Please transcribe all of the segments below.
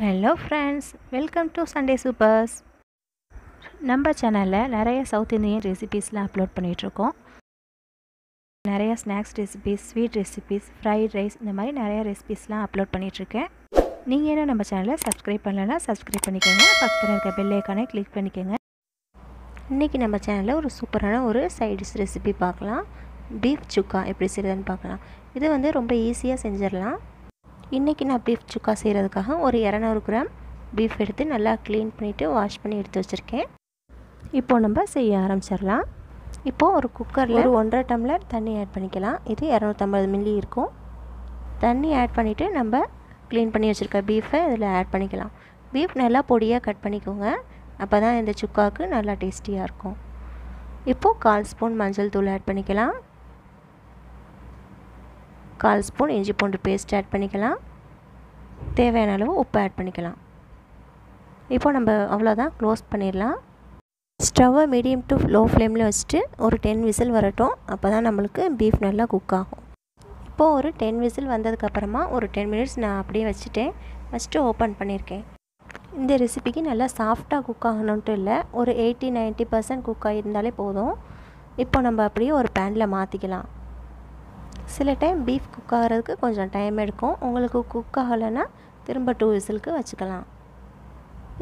Hello friends welcome to Sunday supers நம்ம சேனலில் நிறைய சவுத் இந்தியன் ரெசிபீஸ்லாம் அப்லோட் பண்ணிகிட்ருக்கோம் நிறைய snacks recipes sweet recipes fried rice இந்த மாதிரி நிறைய ரெசிபீஸ்லாம் அப்லோட் பண்ணிகிட்ருக்கேன் நீங்கள் என்ன நம்ம சேனலை சப்ஸ்கிரைப் பண்ணலன்னா சப்ஸ்கிரைப் பண்ணிக்கோங்க. பக்கத்தில் இருக்க பெல்லைக்கானே கிளிக் பண்ணிக்கோங்க. இன்றைக்கி நம்ம சேனலில் ஒரு சூப்பரான ஒரு சைடிஷ் ரெசிபி பார்க்கலாம். பீஃப் சுக்கா எப்படி செய்கிறதுன்னு பார்க்கலாம். இது வந்து ரொம்ப ஈஸியாக செஞ்சிடலாம். இன்றைக்கி நான் பீஃப் சுக்கா செய்கிறதுக்காக ஒரு இரநூறு கிராம் பீஃப் எடுத்து நல்லா க்ளீன் பண்ணிவிட்டு வாஷ் பண்ணி எடுத்து வச்சுருக்கேன். இப்போது நம்ம செய்ய ஆரம்பிச்சிடலாம். இப்போது ஒரு குக்கரில் ஒரு ஒன்றரை டம்ளர் தண்ணி ஆட் பண்ணிக்கலாம். இது இரநூத்தம்பது மில்லி இருக்கும். தண்ணி ஆட் பண்ணிவிட்டு நம்ம க்ளீன் பண்ணி வச்சுருக்க பீஃபை இதில் ஆட் பண்ணிக்கலாம். பீஃப் நல்லா பொடியாக கட் பண்ணிக்கோங்க. அப்போ தான் இந்த சுக்காவுக்கு நல்லா டேஸ்டியாக இருக்கும். இப்போது கால் ஸ்பூன் மஞ்சள் தூள் ஆட் பண்ணிக்கலாம். கால் ஸ்பூன் இஞ்சி பூண்டு பேஸ்ட் ஆட் பண்ணிக்கலாம். தேவையான அளவு உப்பு ஆட் பண்ணிக்கலாம். இப்போ நம்ம அவ்வளோதான் க்ளோஸ் பண்ணிடலாம். ஸ்டவ்வை மீடியம் டு லோ ஃப்ளேமில் வச்சுட்டு ஒரு டென் விசில் வரட்டும். அப்போ தான் நம்மளுக்கு பீஃப் நல்லா குக் ஆகும். இப்போது ஒரு டென் விசில் வந்ததுக்கப்புறமா ஒரு டென் மினிட்ஸ் நான் அப்படியே வச்சுட்டேன். வச்சுட்டு ஓப்பன் பண்ணியிருக்கேன். இந்த ரெசிபிக்கு நல்லா சாஃப்டாக குக் ஆகணுன்ட்டு இல்லை. ஒரு எயிட்டி நைன்ட்டி பர்சன்ட் குக் ஆகியிருந்தாலே போதும். இப்போ நம்ம அப்படியே ஒரு பேனில் மாற்றிக்கலாம் சில டைம் பீஃப் குக் ஆகிறதுக்கு கொஞ்சம் டைம் எடுக்கும். உங்களுக்கு குக் ஆகலைன்னா திரும்ப டூ விசிலுக்கு வச்சுக்கலாம்.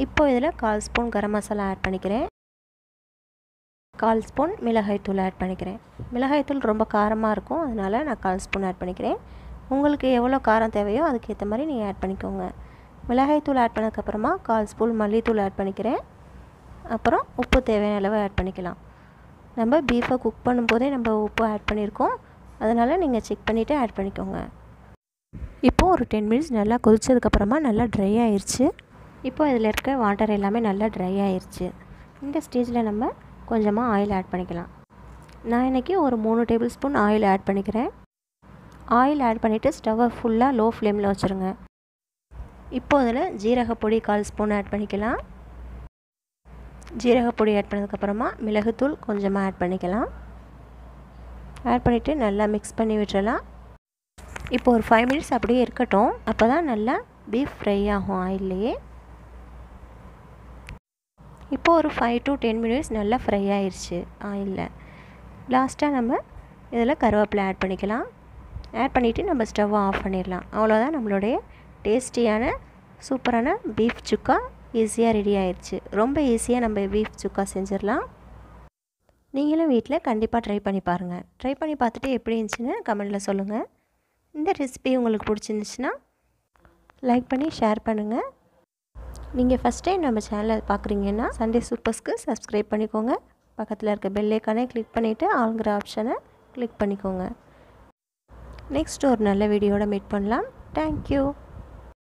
இப்போ இதில் கால் ஸ்பூன் கரம் மசாலா ஆட் பண்ணிக்கிறேன். கால் ஸ்பூன் மிளகாய்த்தூள் ஆட் பண்ணிக்கிறேன். மிளகாய்த்தூள் ரொம்ப காரமாக இருக்கும். அதனால் நான் கால் ஸ்பூன் ஆட் பண்ணிக்கிறேன். உங்களுக்கு எவ்வளோ காரம் தேவையோ அதுக்கேற்ற மாதிரி நீங்கள் ஆட் பண்ணிக்கோங்க. மிளகாய்த்தூள் ஆட் பண்ணதுக்கப்புறமா கால் ஸ்பூன் மல்லித்தூள் ஆட் பண்ணிக்கிறேன். அப்புறம் உப்பு தேவையான அளவு ஆட் பண்ணிக்கலாம். நம்ம பீஃபை குக் பண்ணும்போதே நம்ம உப்பு ஆட் பண்ணியிருக்கோம். அதனால் நீங்கள் செக் பண்ணிவிட்டு ஆட் பண்ணிக்கோங்க. இப்போது ஒரு டென் மினிட்ஸ் நல்லா கொதித்ததுக்கப்புறமா நல்லா ட்ரை ஆயிடுச்சு இப்போது இதில் இருக்க வாட்டர் எல்லாமே நல்லா ட்ரை ஆயிடுச்சு இந்த ஸ்டேஜில் நம்ம கொஞ்சமாக ஆயில் ஆட் பண்ணிக்கலாம். நான் இன்றைக்கி ஒரு மூணு டேபிள் ஸ்பூன் ஆயில் ஆட் பண்ணிக்கிறேன். ஆயில் ஆட் பண்ணிவிட்டு ஸ்டவ்வை ஃபுல்லாக லோ ஃப்ளேமில் வச்சுருங்க. இப்போ இதில் ஜீரகப்பொடி கால் ஸ்பூன் ஆட் பண்ணிக்கலாம். ஜீரகப்பொடி ஆட் பண்ணதுக்கப்புறமா மிளகுத்தூள் கொஞ்சமாக ஆட் பண்ணிக்கலாம். ஆட் பண்ணிவிட்டு நல்லா மிக்ஸ் பண்ணி விட்டுறலாம். இப்போ ஒரு ஃபைவ் மினிட்ஸ் அப்படியே இருக்கட்டும். அப்போ தான் நல்லா பீஃப் ஃப்ரை ஆகும் ஆயில்லையே இப்போது ஒரு ஃபைவ் டு டென் மினிட்ஸ் நல்லா ஃப்ரை ஆயிடுச்சு ஆயிலில் லாஸ்ட்டாக நம்ம இதில் கருவேப்பிலை ஆட் பண்ணிக்கலாம். ஆட் பண்ணிவிட்டு நம்ம ஸ்டவ்வை ஆஃப் பண்ணிடலாம். அவ்வளோதான் நம்மளுடைய டேஸ்டியான சூப்பரான பீஃப் சுக்கா ஈஸியாக ரெடி ஆயிடுச்சு ரொம்ப ஈஸியாக நம்ம பீஃப் சுக்கா செஞ்சிடலாம். நீங்களும் வீட்டில் கண்டிப்பாக ட்ரை பண்ணி பாருங்கள் ட்ரை பண்ணி பார்த்துட்டு எப்படி இருந்துச்சுன்னு கமெண்டில் சொல்லுங்கள் இந்த ரெசிபி உங்களுக்கு பிடிச்சிருந்துச்சுன்னா லைக் பண்ணி ஷேர் பண்ணுங்கள் நீங்கள் ஃபஸ்ட் டைம் நம்ம சேனலை பார்க்குறீங்கன்னா சண்டே சூப்பர்ஸ்க்கு சப்ஸ்கிரைப் பண்ணிக்கோங்க. பக்கத்தில் இருக்க பெல்லைக்கானே கிளிக் பண்ணிவிட்டு ஆளுங்கிற ஆப்ஷனை கிளிக் பண்ணிக்கோங்க. நெக்ஸ்ட் ஒரு நல்ல வீடியோட மீட் பண்ணலாம். தேங்க்யூ